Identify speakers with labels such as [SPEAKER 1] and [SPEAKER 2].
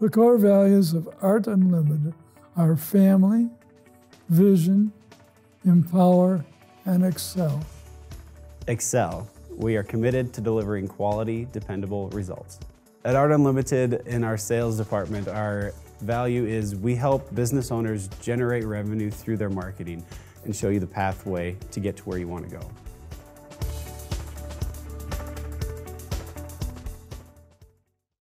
[SPEAKER 1] The core values of Art Unlimited are family, vision, empower, and excel.
[SPEAKER 2] Excel. We are committed to delivering quality, dependable results. At Art Unlimited, in our sales department, our value is we help business owners generate revenue through their marketing and show you the pathway to get to where you want to go.